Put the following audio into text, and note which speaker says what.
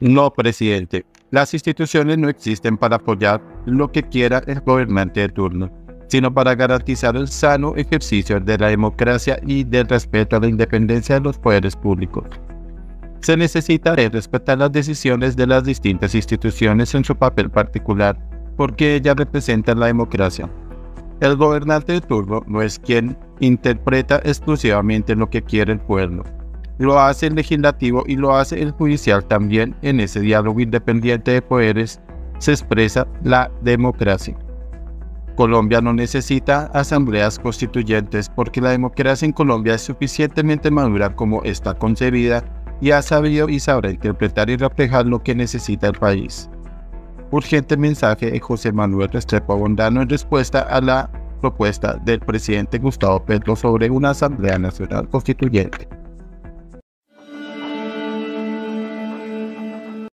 Speaker 1: No, presidente. Las instituciones no existen para apoyar lo que quiera el gobernante de turno, sino para garantizar el sano ejercicio de la democracia y del respeto a la independencia de los poderes públicos. Se necesita respetar las decisiones de las distintas instituciones en su papel particular, porque ellas representan la democracia. El gobernante de turno no es quien interpreta exclusivamente lo que quiere el pueblo, lo hace el legislativo y lo hace el judicial también. En ese diálogo independiente de poderes se expresa la democracia. Colombia no necesita asambleas constituyentes porque la democracia en Colombia es suficientemente madura como está concebida y ha sabido y sabrá interpretar y reflejar lo que necesita el país. Urgente mensaje de José Manuel Restrepo Bondano en respuesta a la propuesta del presidente Gustavo Petro sobre una Asamblea Nacional Constituyente.